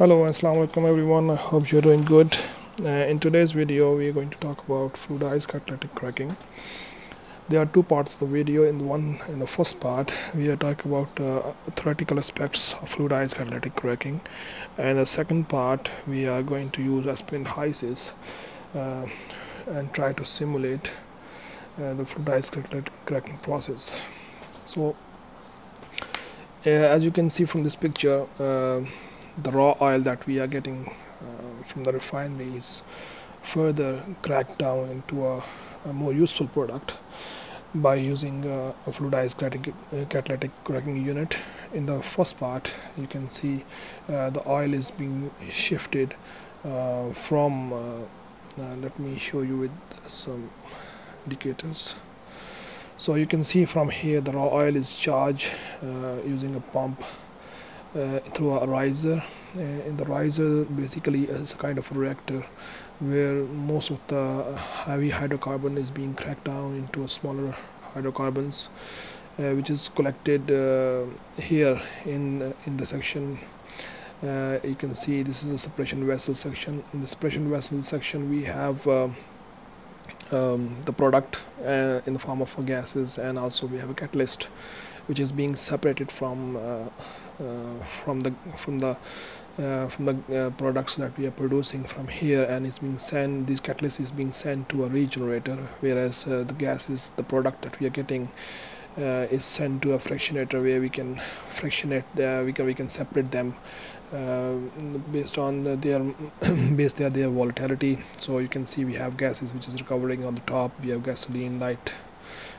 hello assalamu alaikum everyone i hope you're doing good. Uh, in today's video we are going to talk about fluidized catalytic cracking. There are two parts of the video. In the one in the first part we are talking about uh, theoretical aspects of fluidized catalytic cracking. And the second part we are going to use Aspen HYSYS uh, and try to simulate uh, the fluidized catalytic cracking process. So uh, as you can see from this picture uh, the raw oil that we are getting uh, from the refinery is further cracked down into a, a more useful product by using uh, a fluidized catalytic, uh, catalytic cracking unit. In the first part you can see uh, the oil is being shifted uh, from uh, let me show you with some indicators. So you can see from here the raw oil is charged using a pump. uh, through a riser uh, in the riser basically is a kind of a reactor where most of the heavy hydrocarbon is being cracked down into smaller hydrocarbons uh, which is collected uh, here in in the section. Uh, you can see this is a separation vessel section. In the separation vessel section we have uh, um, the product in the form of gases and also we have a catalyst which is being separated from uh, from the from the uh, from the uh, products that we are producing from here and it's being sent this catalyst is being sent to a regenerator whereas the gas is the product that we are getting uh, is sent to a fractionator where we can fractionate the, we can we can separate them uh, based on their based their their volatility. So you can see we have gases which is recovering on the top. We have gasoline light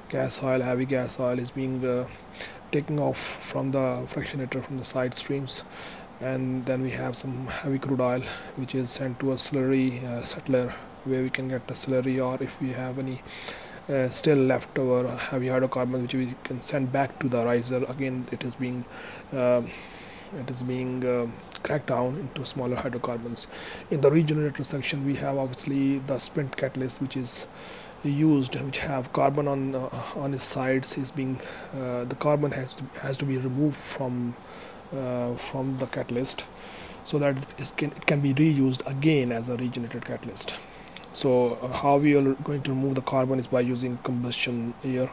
gas oil heavy gas oil is being uh, taking off from the fractionator from the side streams. And then we have some heavy crude oil which is sent to a slurry uh, settler where we can get a slurry or if we have any uh, still left over heavy hydrocarbons which we can send back to the riser. Again it is being uh, it is being uh, cracked down into smaller hydrocarbons. In the regenerator section we have obviously the spent catalyst which is used which have carbon on uh, on its sides is being uh, the carbon has to has to be removed from uh, from the catalyst so that it can, it can be reused again as a regenerated catalyst. So uh, how we are going to remove the carbon is by using combustion air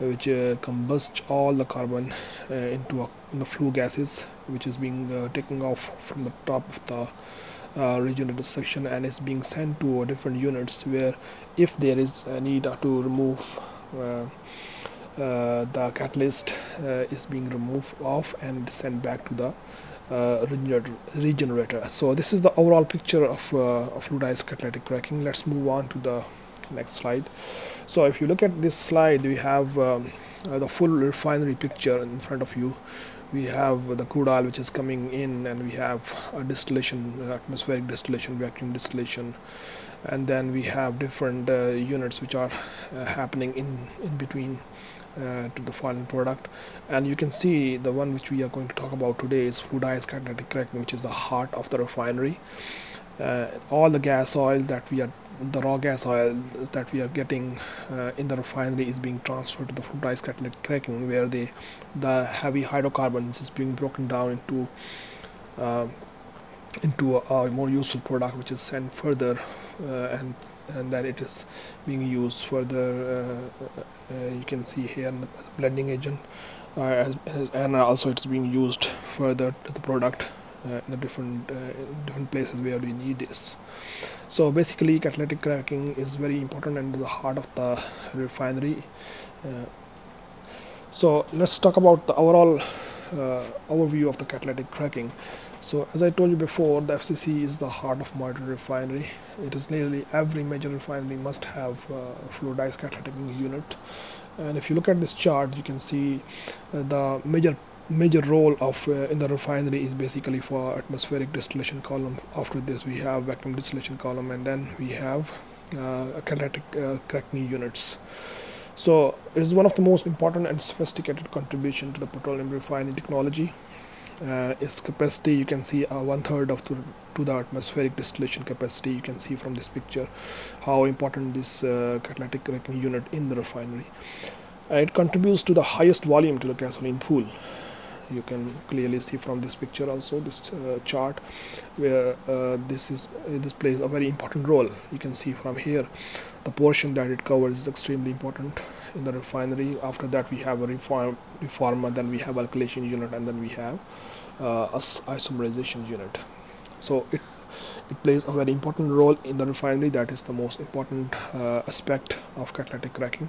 which uh, combusts all the carbon uh, into, a, into flue gases which is being taken off from the top of the uh, regenerator section and is being sent to different units where if there is a need to remove uh, uh, the catalyst uh, is being removed off and sent back to the uh, regenerator, regenerator. So this is the overall picture of, uh, of fluidized catalytic cracking. Let's move on to the next slide. So if you look at this slide, we have um, the full refinery picture in front of you we have the crude oil which is coming in and we have a distillation atmospheric distillation vacuum distillation. And then we have different uh, units which are uh, happening in in between uh, to the final product. And you can see the one which we are going to talk about today is fluidized catalytic cracking which is the heart of the refinery. Uh, all the gas oil that we are the raw gas oil that we are getting uh, in the refinery is being transferred to the fluidized catalytic cracking where the the heavy hydrocarbons is being broken down into uh, into a, a, more useful product which is sent further uh, and and then it is being used further uh, uh, you can see here the blending agent uh, as, as, and also it's being used further to the product uh, in the different uh, different places where we need this so basically catalytic cracking is very important and the heart of the refinery uh, so let's talk about the overall overview of the catalytic cracking so as I told you before, the FCC is the heart of modern refinery. It is nearly every major refinery must have fluidized catalytic unit. And if you look at this chart, you can see uh, the major major role of uh, in the refinery is basically for atmospheric distillation column. After this we have vacuum distillation column and then we have uh, catalytic uh, cracking units. So it is one of the most important and sophisticated contribution to the petroleum refining technology. Uh, its capacity you can see uh, one third of to, to the atmospheric distillation capacity. You can see from this picture how important this uh, catalytic cracking unit in the refinery. Uh, it contributes to the highest volume to the gasoline pool you can clearly see from this picture also this uh, chart where uh, this is uh, this plays a very important role. You can see from here the portion that it covers is extremely important in the refinery. After that we have a reform reformer then we have alkylation unit and then we have uh, isomerization unit. So it it plays a very important role in the refinery. That is the most important uh, aspect of catalytic cracking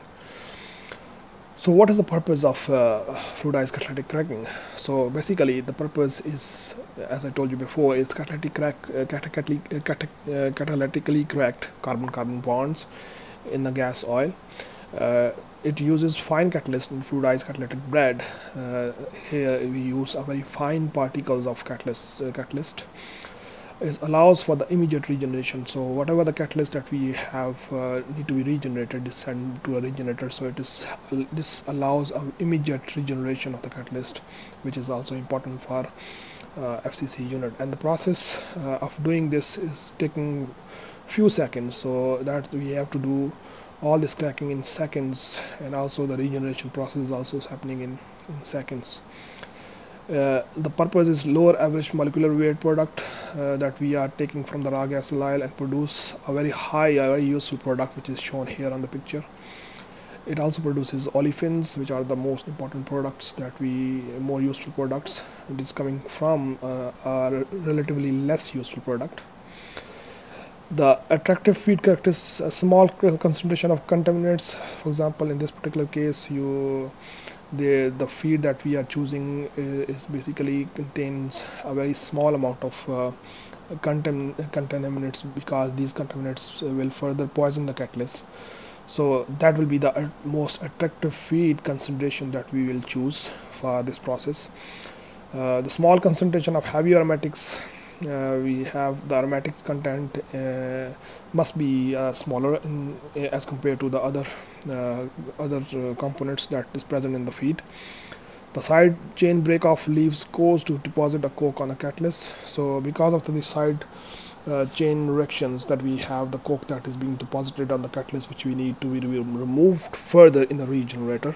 so what is the purpose of uh, fluidized catalytic cracking? So basically the purpose is as i told you before it's catalytic crack uh, catalytically, uh, catalytically cracked carbon carbon bonds in the gas oil. Uh, it uses fine catalyst in fluidized catalytic bed uh, here we use a very fine particles of catalyst uh, catalyst is allows for the immediate regeneration. So whatever the catalyst that we have uh, need to be regenerated is sent to a regenerator. So it is this allows immediate regeneration of the catalyst which is also important for uh, FCC unit. And the process uh, of doing this is taking few seconds. So that we have to do all this cracking in seconds. And also the regeneration process is also happening in, in seconds uh, the purpose is lower average molecular weight product uh, that we are taking from the raw gas oil and produce a very high a very useful product which is shown here on the picture. It also produces olefins which are the most important products that we more useful products. It is coming from uh, a relatively less useful product. The attractive feed characteristics a small concentration of contaminants. For example in this particular case you the the feed that we are choosing is basically contains a very small amount of uh, contam contaminants because these contaminants will further poison the catalyst. So that will be the most attractive feed concentration that we will choose for this process. Uh, the small concentration of heavy aromatics uh, we have the aromatics content uh, must be uh, smaller in, as compared to the other uh, other uh, components that is present in the feed. The side chain break off leaves cause to deposit a coke on the catalyst. So because of the side uh, chain reactions that we have the coke that is being deposited on the catalyst which we need to be removed further in the regenerator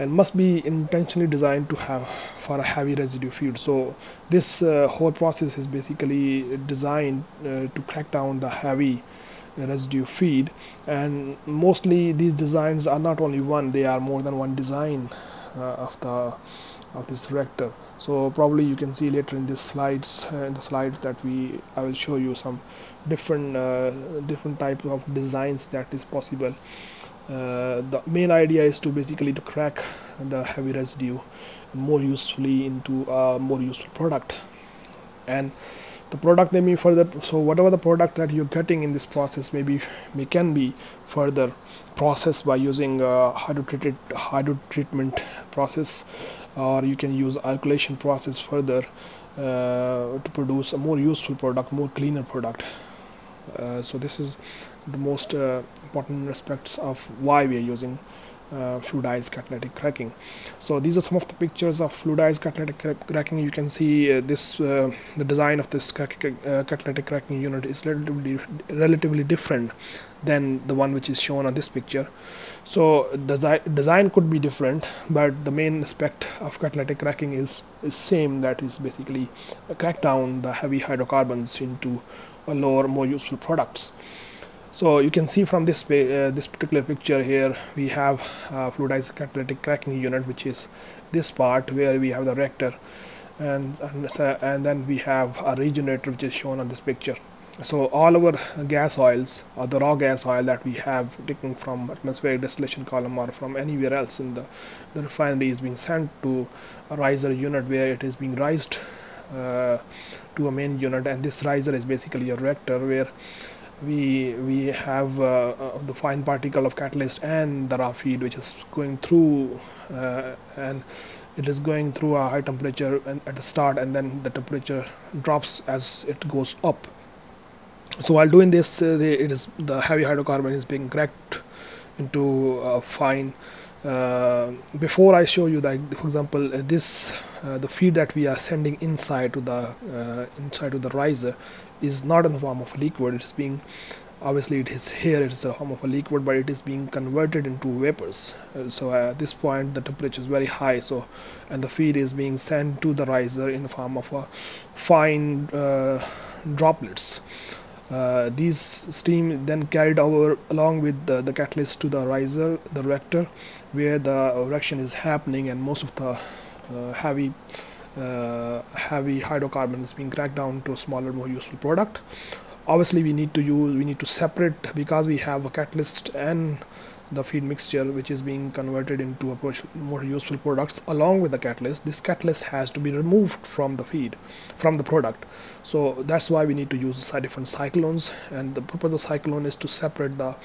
and must be intentionally designed to have for a heavy residue feed so this uh, whole process is basically designed uh, to crack down the heavy residue feed and mostly these designs are not only one they are more than one design uh, of the of this reactor so probably you can see later in this slides uh, in the slides that we I will show you some different uh, different types of designs that is possible uh, the main idea is to basically to crack the heavy residue more usefully into a more useful product. And the product may be further so whatever the product that you're getting in this process maybe may can be further processed by using a hydrotreated hydro treatment process or you can use alkylation process further uh, to produce a more useful product more cleaner product. Uh, so this is the most uh, important aspects of why we are using uh, fluidized catalytic cracking. So these are some of the pictures of fluidized catalytic cracking. You can see uh, this uh, the design of this uh, catalytic cracking unit is relatively relatively different than the one which is shown on this picture. So desi design could be different but the main aspect of catalytic cracking is is same. That is basically crack down the heavy hydrocarbons into lower more useful products so you can see from this uh, this particular picture here we have uh, fluidized catalytic cracking unit which is this part where we have the reactor. And and, and then we have a regenerator which is shown on this picture. So all our gas oils or the raw gas oil that we have taken from atmospheric distillation column or from anywhere else in the, the refinery is being sent to a riser unit where it is being raised uh, to a main unit. And this riser is basically a reactor where we we have uh, uh, the fine particle of catalyst and the raw feed which is going through uh, and it is going through a high temperature at the start and then the temperature drops as it goes up. So while doing this uh, the, it is the heavy hydrocarbon is being cracked into a fine uh, before I show you that for example uh, this the feed that we are sending inside to the inside to the riser is not in the form of a liquid. It's being obviously it is here it is a form of a liquid but it is being converted into vapors. Uh, so at this point the temperature is very high so and the feed is being sent to the riser in the form of a fine uh, droplets. Uh, these steam then carried over along with the, the, catalyst to the riser the reactor where the reaction is happening and most of the uh, heavy uh, heavy hydrocarbon is being cracked down to a smaller more useful product. Obviously we need to use we need to separate because we have a catalyst and the feed mixture which is being converted into a more useful products along with the catalyst. This catalyst has to be removed from the feed from the product. So that's why we need to use different cyclones and the purpose of cyclone is to separate the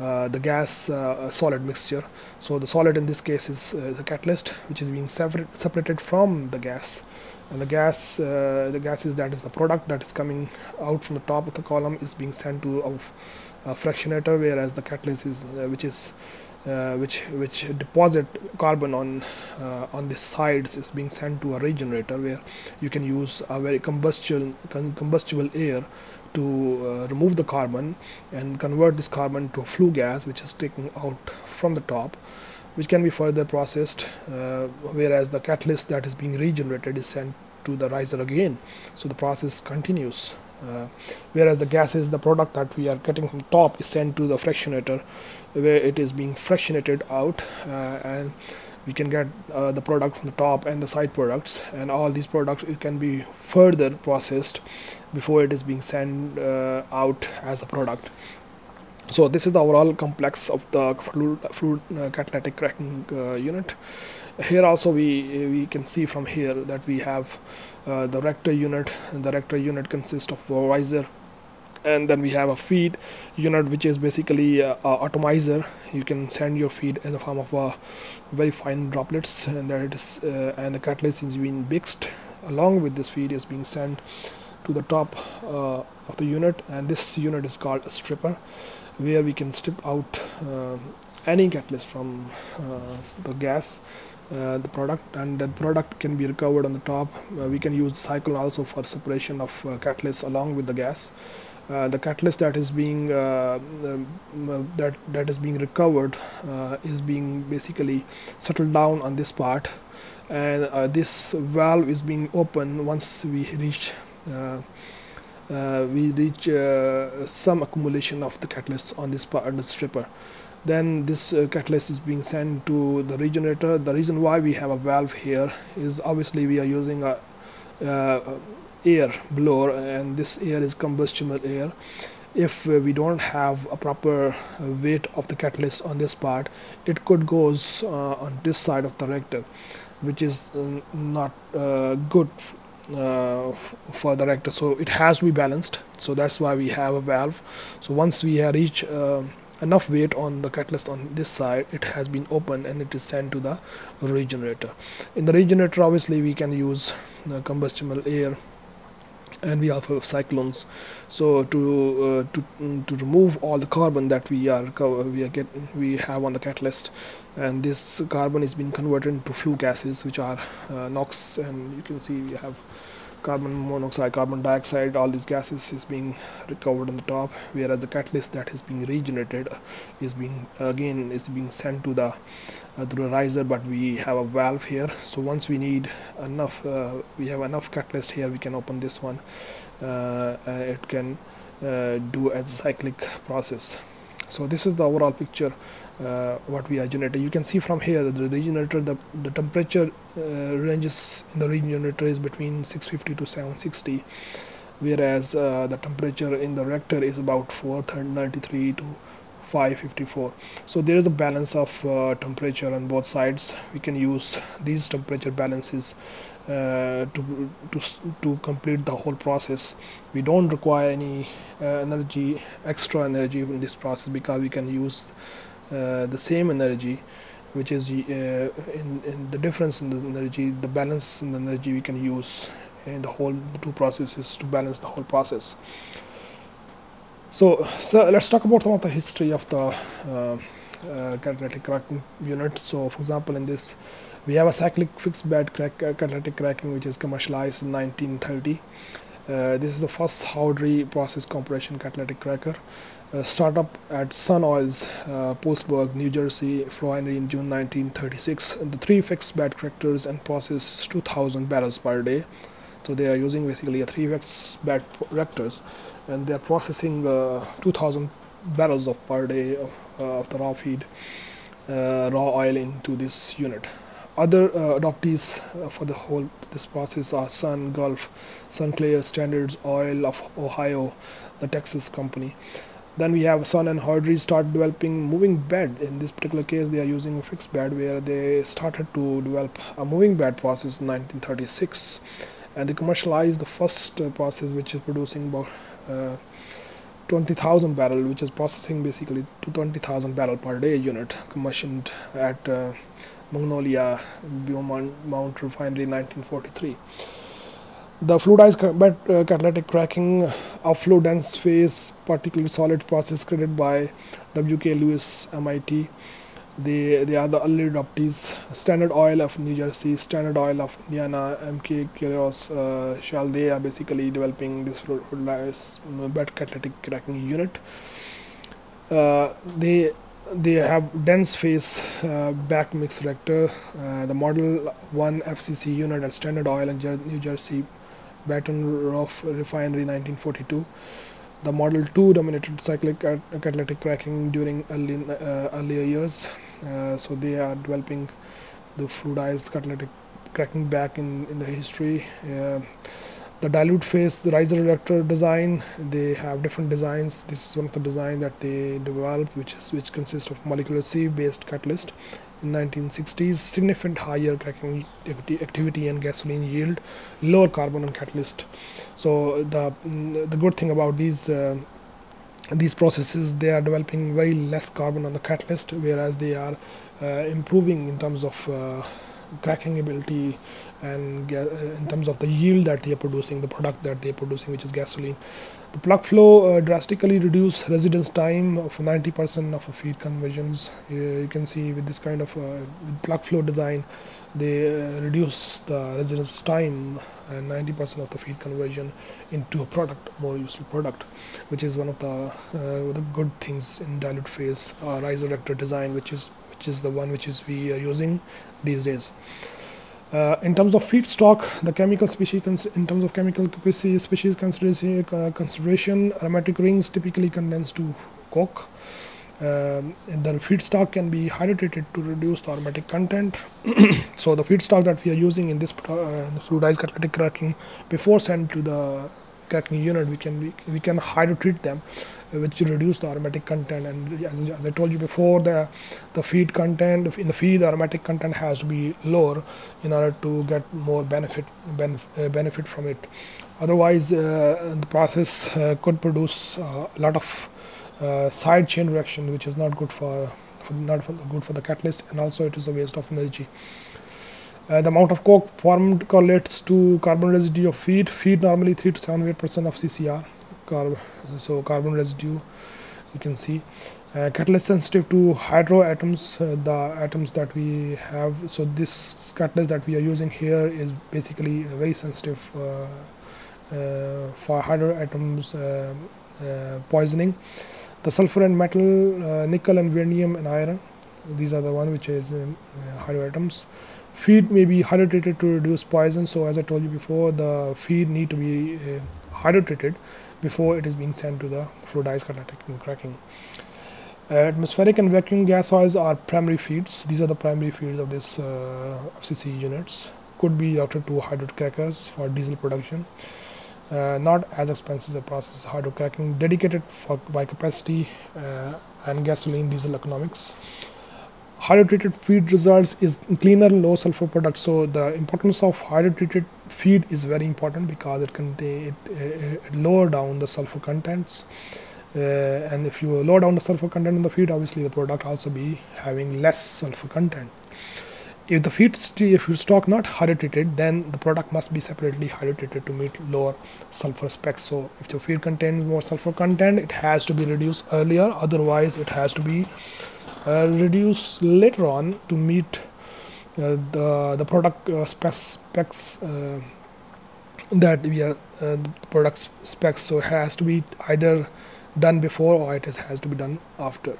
uh, the gas uh, solid mixture. So the solid in this case is uh, the catalyst which is being separate, separated from the gas. And the gas uh, the gases that is the product that is coming out from the top of the column is being sent to a fractionator whereas the catalyst is uh, which is which which deposit carbon on on the sides is being sent to a regenerator where you can use a very combustible combustible air to uh, remove the carbon and convert this carbon to a flue gas which is taken out from the top which can be further processed uh, whereas the catalyst that is being regenerated is sent to the riser again. So the process continues uh, whereas the gases the product that we are getting from top is sent to the fractionator where it is being fractionated out uh, and we can get uh, the product from the top and the side products and all these products it can be further processed before it is being sent uh, out as a product. So this is the overall complex of the fluid, fluid uh, catalytic cracking uh, unit. Here also we we can see from here that we have uh, the reactor unit. The reactor unit consists of a riser and then we have a feed unit which is basically a, a, atomizer. You can send your feed in the form of a very fine droplets and that is uh, and the catalyst is being mixed. Along with this feed is being sent to the top uh, of the unit and this unit is called a stripper where we can strip out uh, any catalyst from uh, the gas uh, the product and that product can be recovered on the top. Uh, we can use the cycle also for separation of uh, catalyst along with the gas. uh, the catalyst that is being uh, um, that that is being recovered is being basically settled down on this part. And this valve is being open once we reach we reach some accumulation of the catalyst on this part the stripper. Then this uh, catalyst is being sent to the regenerator. The reason why we have a valve here is obviously we are using a uh, air blower and this air is combustible air. If uh, we don't have a proper uh, weight of the catalyst on this part it could goes uh, on this side of the reactor which is uh, not good for the reactor. So it has to be balanced. So that's why we have a valve. So once we reach enough weight on the catalyst on this side it has been opened and it is sent to the regenerator. In the regenerator obviously we can use combustible air and we have cyclones. So to uh, to to remove all the carbon that we are we are get we have on the catalyst. And this carbon is being converted into flue gases which are uh, NOx. And you can see we have carbon monoxide, carbon dioxide, all these gases is being recovered on the top, whereas the catalyst that is being regenerated is being again is being sent to the uh, to the riser. But we have a valve here, so once we need enough, uh, we have enough catalyst here, we can open this one. Uh, it can uh, do as a cyclic process. So this is the overall picture uh, what we are generating. You can see from here that the regenerator, the, the temperature uh, ranges in the regenerator is between 650 to 760 whereas uh, the temperature in the reactor is about 493 to 554 so there is a balance of uh, temperature on both sides. We can use these temperature balances uh, to, to, to complete the whole process. We don't require any uh, energy extra energy in this process because we can use the same energy which is uh, in, in the difference in the energy the balance in the energy we can use in the whole the two processes to balance the whole process. So so let's talk about some of the history of the uh, uh, catalytic cracking unit. So for example in this we have a cyclic fixed bed crack, uh, catalytic cracking which is commercialized in 1930 Uh, this is the first Houdry process compression catalytic cracker. Uh, startup at Sun Oils, uh, Postburg, New Jersey refinery in June 1936. The three fixed bed crackers and process 2,000 barrels per day. So they are using basically a three fixed bed reactors, and they are processing uh, 2,000 barrels of per day of, uh, of the raw feed, raw oil into this unit. Other uh, adoptees uh, for the whole this process are Sun, Gulf, Sinclair, Standards Oil of Ohio, the Texas company. Then we have Sun and Houdry start developing moving bed. In this particular case, they are using a fixed bed where they started to develop a moving bed process in 1936, and they commercialized the first uh, process, which is producing about uh, 20,000 barrel, which is processing basically to 20,000 barrel per day unit, commissioned at uh, Magnolia Beaumont Mount Refinery 1943. The fluidized uh, catalytic cracking of flow dense phase particularly solid process created by W.K. Lewis MIT. They, they are the early adoptees. Standard Oil of New Jersey, Standard Oil of Indiana, MK Curios, uh, Shell. They are basically developing this bed catalytic cracking unit. Uh, they they have dense phase uh, back mix reactor. Uh, the Model 1 FCC unit at Standard Oil in Jer New Jersey, Baton Rouge Refinery 1942. The Model 2 dominated cyclic catalytic cracking during early, uh, earlier years. Uh, so they are developing the fluidized catalytic cracking back in, in the history. Uh, the dilute phase the riser reactor design they have different designs this is one of the design that they developed which is which consists of molecular sieve based catalyst in 1960s significant higher cracking activity and gasoline yield lower carbon on catalyst. So the the good thing about these uh, these processes they are developing very less carbon on the catalyst whereas they are uh, improving in terms of uh, cracking ability and uh, in terms of the yield that they are producing the product that they are producing which is gasoline. The plug flow uh, drastically reduce residence time of 90% of feed conversions. Uh, you can see with this kind of uh, plug flow design they uh, reduce the residence time and 90% of the feed conversion into a product more useful product which is one of the uh, the good things in dilute phase riser reactor design which is which is the one which is we are using these days. Uh, in terms of feedstock, the chemical species, in terms of chemical species consideration, uh, consideration, aromatic rings typically condense to coke. Um, the feedstock can be hydrated to reduce the aromatic content. so the feedstock that we are using in this uh, fluidized catalytic cracking before sent to the cracking unit, we can we, we can hydrotreat them which reduce the aromatic content. And as, as, I told you before the the feed content in the feed the aromatic content has to be lower in order to get more benefit benef uh, benefit from it. Otherwise uh, the process uh, could produce a lot of uh, side chain reaction which is not good for, for not for good for the catalyst and also it is a waste of energy. Uh, the amount of coke formed correlates to carbon residue of feed. Feed normally 3 to 7 percent of CCR so carbon residue you can see. Uh, catalyst sensitive to hydro atoms uh, the atoms that we have. So this catalyst that we are using here is basically very sensitive uh, uh for hydro atoms uh, uh, poisoning. The sulfur and metal nickel and vanadium and iron these are the one which is um, hydro atoms. Feed may be hydrated to reduce poison. So as i told you before the feed need to be hydrated before it is being sent to the fluidized catalytic cracking. Uh, atmospheric and vacuum gas oils are primary feeds. These are the primary feeds of this uh, FCC units. Could be routed to hydrocrackers for diesel production. Uh, not as expensive a process hydrocracking dedicated for by capacity uh, and gasoline diesel economics hydrotreated feed results is cleaner low sulfur product. So the importance of hydro treated feed is very important because it can it, it, lower down the sulfur contents. Uh, and if you lower down the sulfur content in the feed obviously the product also be having less sulfur content. If the feed if your stock not hydrotreated then the product must be separately hydrotreated to meet lower sulfur specs. So if your feed contains more sulfur content it has to be reduced earlier. Otherwise it has to be reduce later on to meet uh, the the product uh, specs that we are uh, product specs so it has to be either done before or it has to be done after.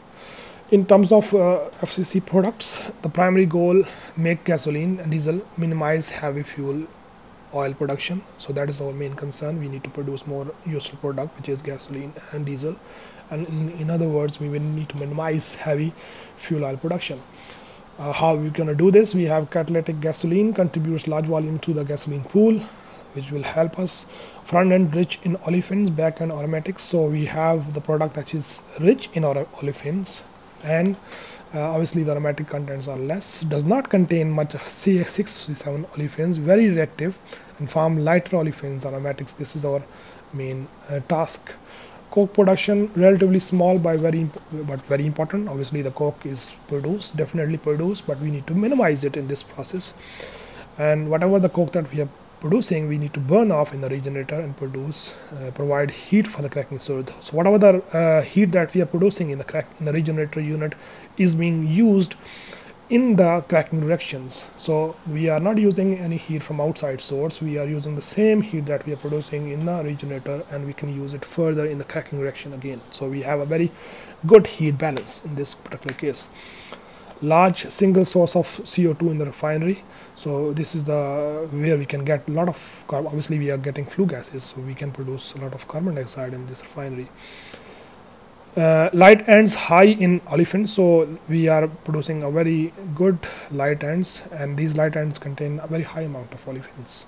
In terms of uh, FCC products the primary goal make gasoline and diesel minimize heavy fuel oil production. So that is our main concern. We need to produce more useful product which is gasoline and diesel and in, in other words we will need to minimize heavy fuel oil production. Uh, how we're going to do this? We have catalytic gasoline contributes large volume to the gasoline pool which will help us front end rich in olefins back end aromatics. So we have the product that is rich in olefins. And uh, obviously the aromatic contents are less does not contain much CH6 C7 olefins very reactive and form lighter olefins aromatics. This is our main uh, task coke production relatively small by very but very important. Obviously the coke is produced definitely produced but we need to minimize it in this process. And whatever the coke that we are producing we need to burn off in the regenerator and produce uh, provide heat for the cracking so, so whatever the uh, heat that we are producing in the crack in the regenerator unit is being used in the cracking reactions so we are not using any heat from outside source. We are using the same heat that we are producing in the regenerator and we can use it further in the cracking reaction again. So we have a very good heat balance in this particular case. Large single source of CO2 in the refinery. So this is the where we can get a lot of obviously we are getting flue gases so we can produce a lot of carbon dioxide in this refinery uh, light ends high in olefins so we are producing a very good light ends and these light ends contain a very high amount of olefins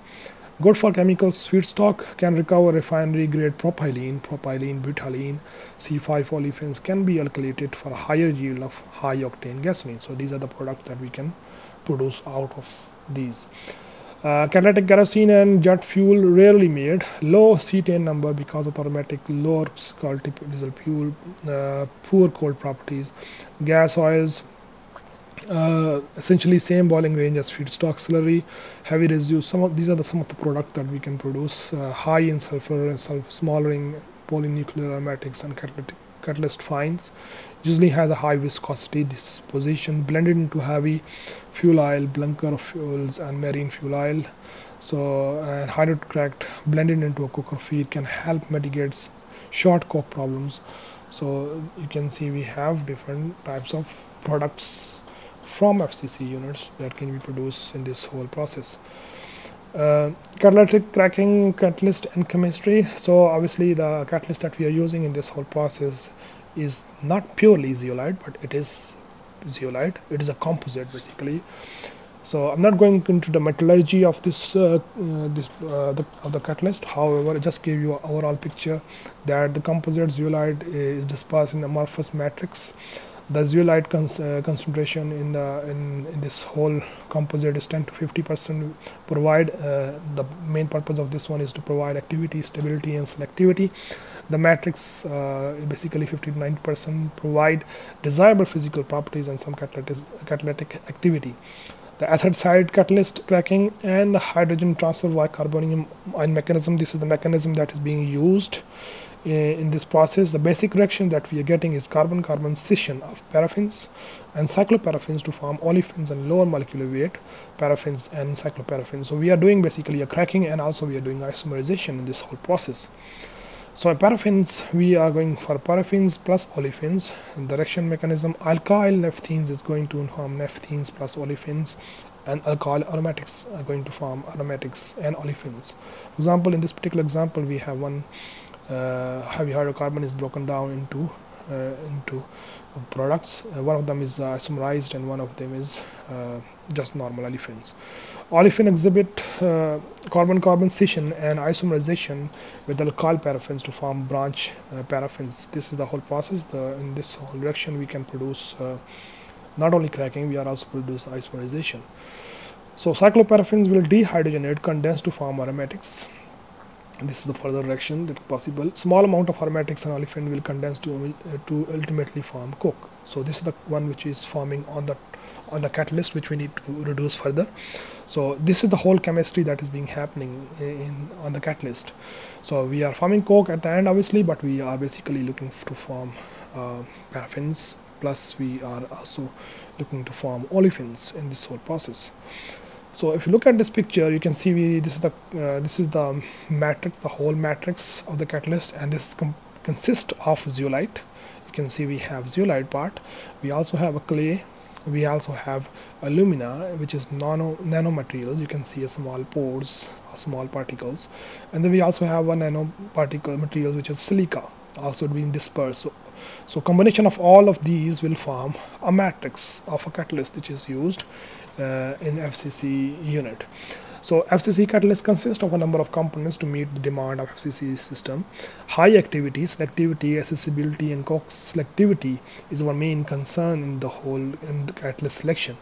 good for chemicals feedstock can recover refinery grade propylene propylene butylene. C5 olefins can be alkylated for higher yield of high octane gasoline. So these are the products that we can produce out of these uh, catalytic kerosene and jet fuel rarely made. Low cetane number because of aromatic, lower quality diesel fuel, uh, poor cold properties. Gas oils, uh, essentially same boiling range as feedstock slurry, heavy residues. Some of these are the some of the products that we can produce. Uh, high in sulfur and sulfur, smaller in polynuclear aromatics and catalytic catalyst fines usually has a high viscosity disposition blended into heavy fuel oil bunker fuels and marine fuel oil. So and hydrocracked blended into a coker feed can help mitigate shot coke problems. So you can see we have different types of products from FCC units that can be produced in this whole process uh, catalytic cracking catalyst and chemistry. So obviously the catalyst that we are using in this whole process is not purely zeolite but it is zeolite. It is a composite basically. So I'm not going into the metallurgy of this uh, uh, this uh, the, of the catalyst. However I just give you an overall picture that the composite zeolite is dispersed in amorphous matrix the zeolite cons uh, concentration in, the, in, in this whole composite is 10 to 50 percent provide uh, the main purpose of this one is to provide activity stability and selectivity. The matrix uh, basically 50 to 90 percent provide desirable physical properties and some catalytic, catalytic activity. The acid side catalyst cracking and the hydrogen transfer via carbonium ion mechanism this is the mechanism that is being used in this process the basic reaction that we are getting is carbon-carbon scission of paraffins and cycloparaffins to form olefins and lower molecular weight paraffins and cycloparaffins. So we are doing basically a cracking and also we are doing isomerization in this whole process. So paraffins we are going for paraffins plus olefins. And the reaction mechanism alkyl naphthenes is going to form naphthenes plus olefins and alkyl aromatics are going to form aromatics and olefins. For example in this particular example we have one uh, Uh, heavy hydrocarbon is broken down into uh, into products. Uh, one of them is uh, isomerized and one of them is uh, just normal olefins. Olefin exhibit carbon carbon scission and isomerization with alkyl paraffins to form branch paraffins. This is the whole process. The, in this whole reaction we can produce not only cracking we are also produce isomerization. So cycloparaffins will dehydrogenate condense to form aromatics this is the further reaction that possible. Small amount of aromatics and olefin will condense to uh, to ultimately form coke. So this is the one which is forming on the on the catalyst which we need to reduce further. So this is the whole chemistry that is being happening in on the catalyst. So we are forming coke at the end obviously but we are basically looking to form uh, paraffins. Plus we are also looking to form olefins in this whole process so if you look at this picture you can see we this is the uh, this is the matrix the whole matrix of the catalyst and this consists of zeolite. You can see we have zeolite part. We also have a clay. We also have alumina which is nano nanomaterials. You can see a small pores small particles. And then we also have a nanoparticle materials which is silica also being dispersed. So, so combination of all of these will form a matrix of a catalyst which is used Uh, in FCC unit so FCC catalyst consists of a number of components to meet the demand of FCC system. High activity, selectivity, accessibility and selectivity is our main concern in the whole in the catalyst selection.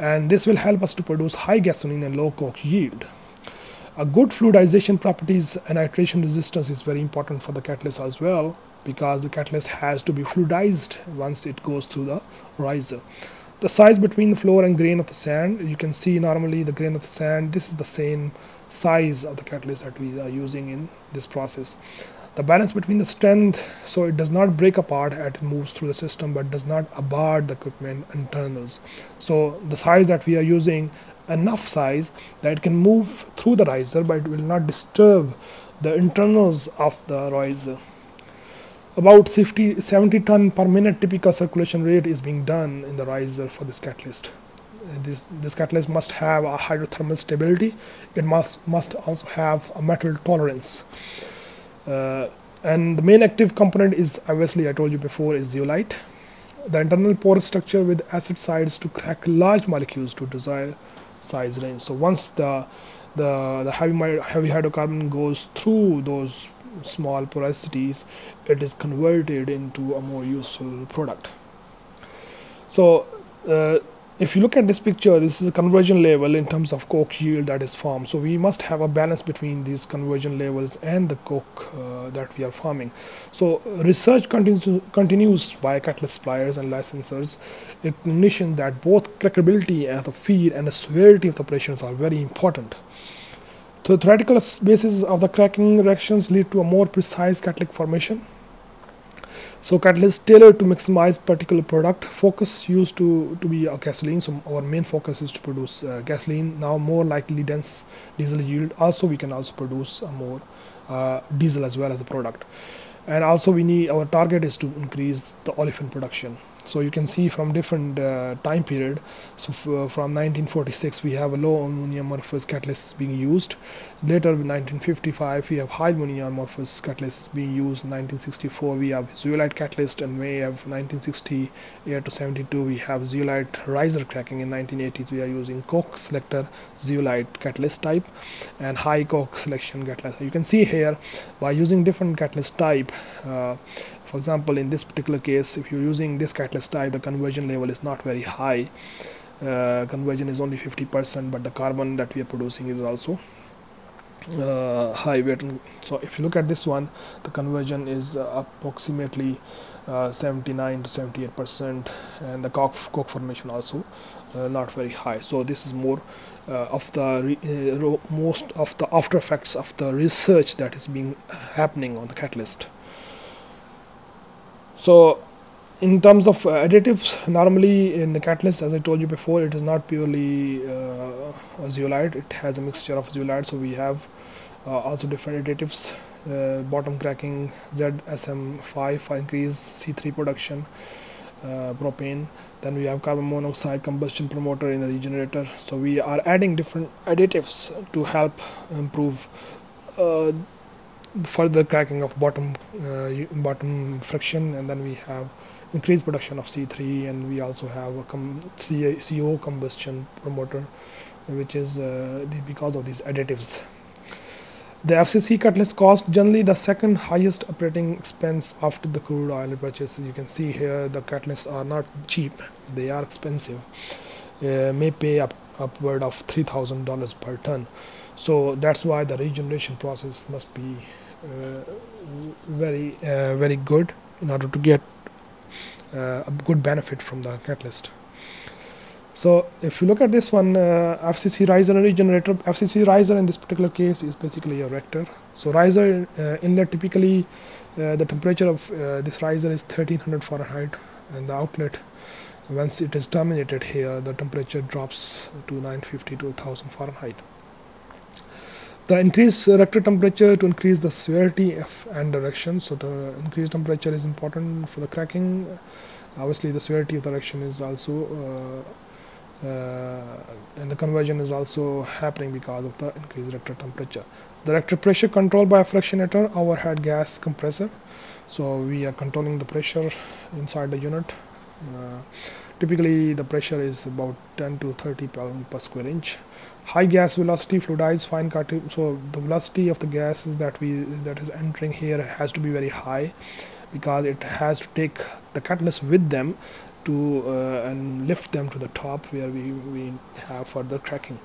And this will help us to produce high gasoline and low coke yield. A good fluidization properties and attrition resistance is very important for the catalyst as well because the catalyst has to be fluidized once it goes through the riser the size between the flour and grain of the sand you can see normally the grain of the sand this is the same size of the catalyst that we are using in this process. The balance between the strength so it does not break apart as it moves through the system but does not abrade the equipment internals so the size that we are using enough size that it can move through the riser but it will not disturb the internals of the riser about 50, 70 ton per minute typical circulation rate is being done in the riser for this catalyst. This, this catalyst must have a hydrothermal stability. It must, must also have a metal tolerance. Uh, and the main active component is obviously I told you before is zeolite. The internal porous structure with acid sides to crack large molecules to desired size range. So once the the, the heavy, heavy hydrocarbon goes through those small porosities it is converted into a more useful product. So uh, if you look at this picture this is a conversion level in terms of coke yield that is formed. So we must have a balance between these conversion levels and the coke uh, that we are farming. So research continues continues by catalyst suppliers and licensors recognition that both crackability of the feed and the severity of the operations are very important the theoretical basis of the cracking reactions lead to a more precise catalytic formation. So catalyst tailored to maximize particular product. Focus used to, to be a gasoline. So our main focus is to produce uh, gasoline. Now more likely dense diesel yield. Also we can also produce a more uh, diesel as well as a product. And also we need our target is to increase the olefin production so you can see from different uh, time period. So uh, from 1946 we have a low alumina amorphous catalyst being used. Later in 1955 we have high alumina amorphous catalyst being used. In 1964 we have zeolite catalyst. And we have 1968 to 72 we have zeolite riser cracking. In 1980s we are using coke selector zeolite catalyst type and high coke selection catalyst. You can see here by using different catalyst type uh, for example in this particular case if you're using this catalyst type the conversion level is not very high. Uh, conversion is only 50% but the carbon that we are producing is also uh, high weight. So if you look at this one the conversion is uh, approximately uh, 79 to 78 percent and the coke, coke formation also uh, not very high. So this is more uh, of the uh, most of the after effects of the research that is being happening on the catalyst so in terms of uh, additives normally in the catalyst as I told you before it is not purely uh, zeolite. It has a mixture of zeolite so we have uh, also different additives uh, bottom cracking ZSM5 for increase C3 production uh, propane. Then we have carbon monoxide combustion promoter in the regenerator. So we are adding different additives to help improve uh, further cracking of bottom uh, bottom friction and then we have increased production of C3 and we also have a com CO combustion promoter which is uh, the, because of these additives. The FCC catalyst cost generally the second highest operating expense after the crude oil purchase. You can see here the catalysts are not cheap, they are expensive. Uh, may pay up upward of $3,000 per ton. So that's why the regeneration process must be very uh, very good in order to get uh, a good benefit from the catalyst. So if you look at this one uh, FCC riser and regenerator FCC riser in this particular case is basically a reactor so riser uh, inlet typically uh, the temperature of this riser is 1300 Fahrenheit and the outlet once it is terminated here the temperature drops to 950 to 1000 Fahrenheit the increased reactor temperature to increase the severity of and direction. So the increased temperature is important for the cracking. Obviously the severity of the reaction is also uh, uh, and the conversion is also happening because of the increased reactor temperature. The reactor pressure controlled by a fractionator overhead gas compressor. So we are controlling the pressure inside the unit. Uh, typically the pressure is about 10 to 30 pound per square inch. High gas velocity fluidized fine cutting. So the velocity of the gases that we that is entering here has to be very high because it has to take the catalyst with them to uh, and lift them to the top where we, we have further cracking.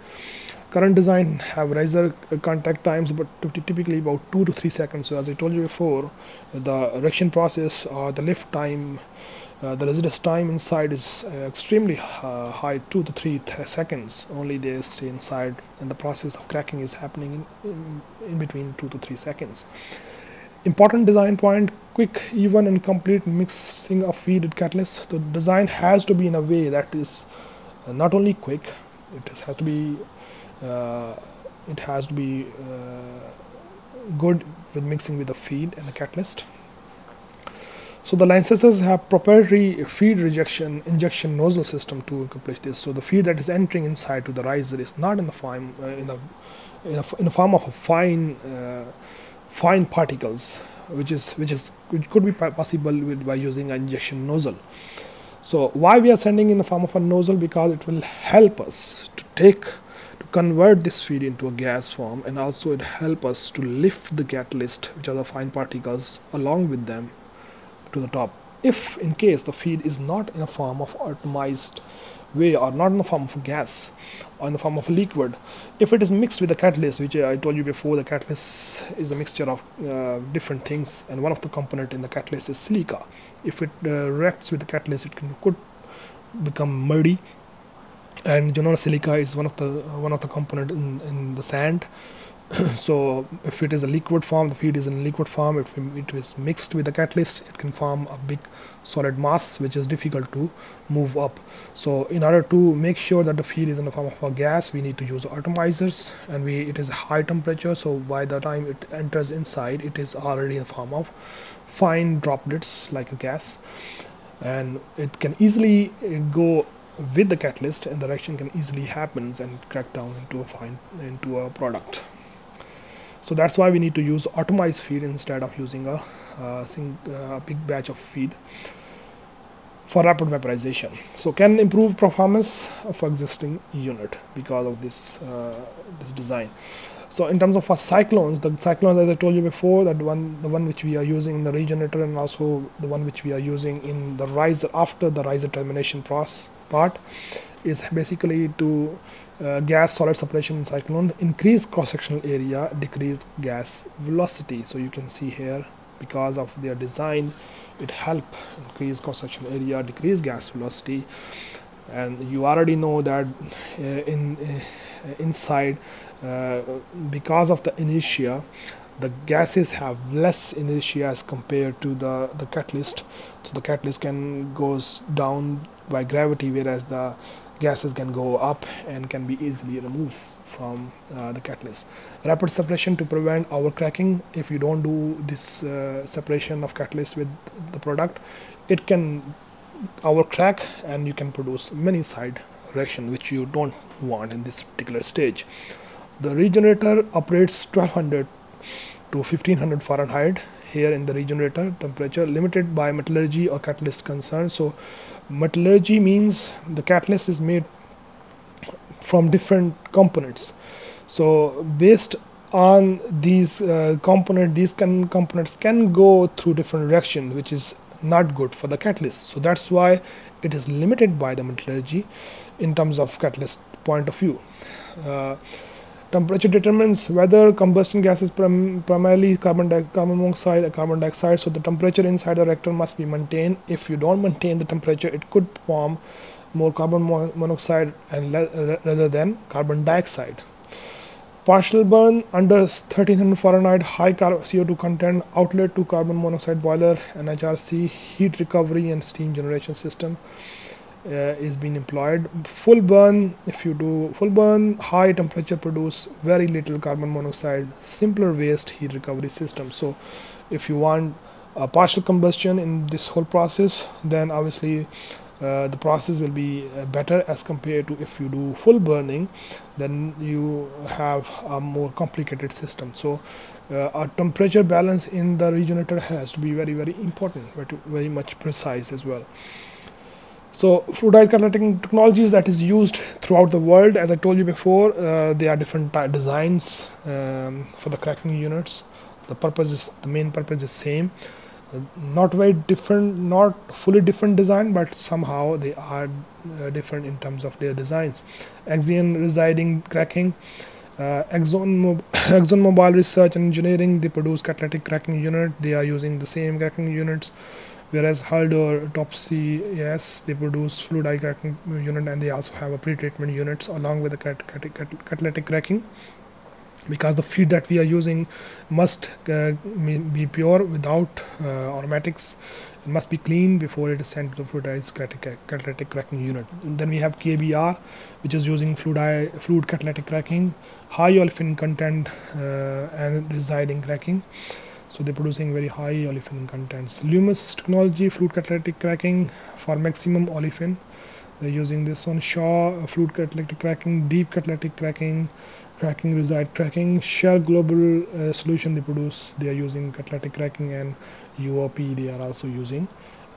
Current design have riser contact times but typically about two to three seconds. So as i told you before the reaction process or the lift time uh, the residence time inside is uh, extremely uh, high, 2 to 3 th seconds only they stay inside and the process of cracking is happening in, in, in, between 2 to 3 seconds. Important design point, quick, even and complete mixing of feed catalyst. The design has to be in a way that is uh, not only quick, it has to be uh, it has to be good with mixing with the feed and the catalyst so the line have proprietary feed rejection injection nozzle system to accomplish this. So the feed that is entering inside to the riser is not in the form uh, in, a, in, a, in a form of a fine uh, fine particles, which is which is which could be possible with, by using an injection nozzle. So why we are sending in the form of a nozzle because it will help us to take to convert this feed into a gas form and also it help us to lift the catalyst which are the fine particles along with them to the top. If in case the feed is not in a form of atomized way or not in the form of gas or in the form of liquid if it is mixed with the catalyst which I told you before the catalyst is a mixture of uh, different things and one of the component in the catalyst is silica. If it uh, reacts with the catalyst it can could become muddy. And you know silica is one of the one of the component in, in the sand so if it is a liquid form the feed is in liquid form. If it is mixed with the catalyst it can form a big solid mass which is difficult to move up. So in order to make sure that the feed is in the form of a gas we need to use atomizers and we it is high temperature so by the time it enters inside it is already in the form of fine droplets like a gas. And it can easily uh, go with the catalyst and the reaction can easily happens and crack down into a fine into a product so that's why we need to use atomized feed instead of using a, a big batch of feed for rapid vaporization. So can improve performance of existing unit because of this uh, this design. So in terms of our cyclones the cyclones as i told you before that one the one which we are using in the regenerator and also the one which we are using in the riser after the riser termination process part is basically to uh, gas solid separation in cyclone increase cross sectional area decrease gas velocity. So you can see here because of their design it help increase cross sectional area decrease gas velocity. And you already know that uh, in uh, inside uh, because of the inertia the gases have less inertia as compared to the the catalyst. So the catalyst can goes down by gravity whereas the gases can go up and can be easily removed from uh, the catalyst. Rapid separation to prevent overcracking. If you don't do this uh, separation of catalyst with the product, it can overcrack and you can produce many side reaction which you don't want in this particular stage. The regenerator operates 1200 to 1500 Fahrenheit here in the regenerator temperature limited by metallurgy or catalyst concern. So metallurgy means the catalyst is made from different components. So based on these uh, component these can components can go through different reaction which is not good for the catalyst. So that's why it is limited by the metallurgy in terms of catalyst point of view. Uh, Temperature determines whether combustion gas is prim primarily carbon, carbon monoxide or carbon dioxide. So the temperature inside the reactor must be maintained. If you don't maintain the temperature, it could form more carbon mo monoxide and rather than carbon dioxide. Partial burn under 1300 Fahrenheit, high CO2 content, outlet to carbon monoxide boiler, NHRC, heat recovery and steam generation system is being employed. Full burn if you do full burn high temperature produce very little carbon monoxide simpler waste heat recovery system. So if you want a partial combustion in this whole process then obviously uh, the process will be uh, better as compared to if you do full burning then you have a more complicated system. So uh, a temperature balance in the regenerator has to be very very important but very much precise as well so fluidized catalytic technologies that is used throughout the world as I told you before uh, there are different designs um, for the cracking units. The purpose is the main purpose is same. Uh, not very different not fully different design but somehow they are uh, different in terms of their designs. Axens residing cracking uh, Exxon, Mob Exxon Mobil Research and Engineering they produce catalytic cracking unit. They are using the same cracking units whereas Haldor Topsoe yes they produce fluidized cracking unit and they also have a pre-treatment units along with the catalytic cracking. Because the feed that we are using must uh, be pure without uh, aromatics. It must be clean before it is sent to the fluidized catalytic cracking unit. Then we have KBR which is using fluid, fluid catalytic cracking high olefin content uh, and residing cracking so they're producing very high olefin contents Lummus technology fluid catalytic cracking for maximum olefin. They're using this one. Shaw fluid catalytic cracking deep catalytic cracking cracking reside cracking. Shell global uh, solution they produce. They are using catalytic cracking and UOP they are also using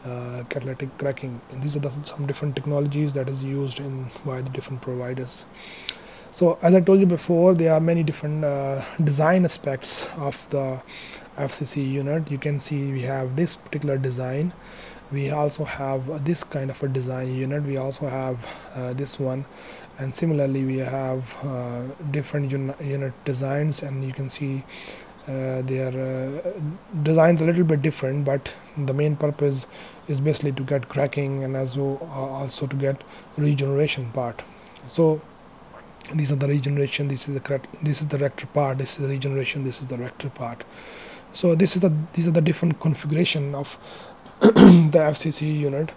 uh, catalytic cracking. And these are the, some different technologies that is used in by the different providers. So as I told you before there are many different uh, design aspects of the FCC unit you can see we have this particular design. We also have this kind of a design unit. We also have uh, this one. And similarly we have uh, different unit designs and you can see uh, their uh, designs a little bit different but the main purpose is basically to get cracking and as well, uh, also to get regeneration part. So these are the regeneration this is the this is the reactor part this is the regeneration this is the reactor part so this is the these are the different configuration of the FCC unit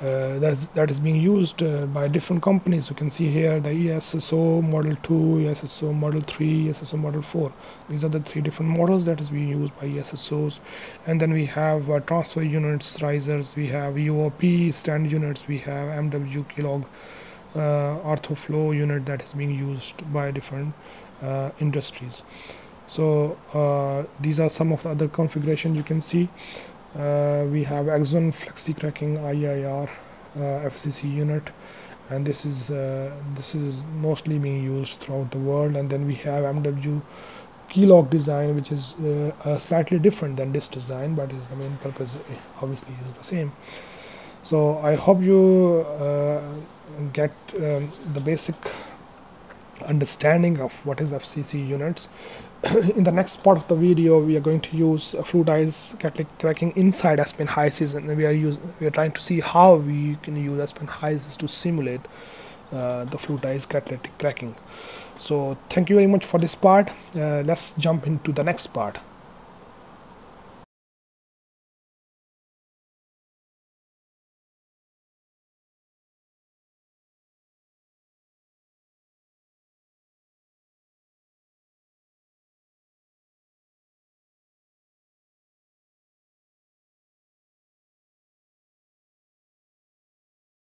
uh, that's that is being used uh, by different companies. You can see here the ESSO Model 2, ESSO Model 3, ESSO Model 4. These are the three different models that is being used by ESSOs. And then we have uh, transfer units, risers. We have UOP stand units. We have MW Kellogg uh, Orthoflow unit that is being used by different uh, industries. So uh, these are some of the other configuration you can see. Uh, we have Exxon flexi cracking IIR uh, FCC unit. And this is uh, this is mostly being used throughout the world. And then we have MW Kellogg design which is uh, slightly different than this design but is the main purpose eh, obviously is the same. So I hope you uh, get um, the basic understanding of what is FCC units in the next part of the video we are going to use fluidized catalytic cracking inside Aspen HYSYS and we are we are trying to see how we can use Aspen HYSYS to simulate uh, the fluidized catalytic cracking. So thank you very much for this part. Uh, let's jump into the next part